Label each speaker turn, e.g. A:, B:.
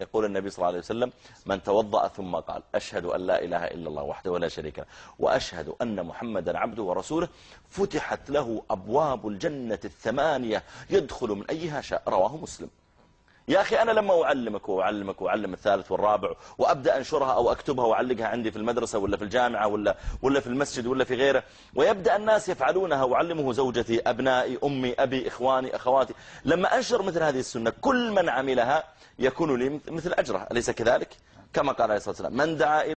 A: يقول النبي صلى الله عليه وسلم من توضأ ثم قال أشهد أن لا إله إلا الله وحده لا شريك له وأشهد أن محمدا عبده ورسوله فتحت له أبواب الجنة الثمانية يدخل من أيها شاء. رواه مسلم. يا أخي أنا لما أعلمك وأعلمك وأعلم الثالث والرابع وأبدأ أنشرها أو أكتبها وأعلقها عندي في المدرسة ولا في الجامعة ولا, ولا في المسجد ولا في غيره ويبدأ الناس يفعلونها وأعلمه زوجتي أبنائي أمي أبي إخواني أخواتي. لما أنشر مثل هذه السنة كل من عملها يكون لي مثل أجره أليس كذلك؟ كما قال عليه الصلاة والسلام من دعا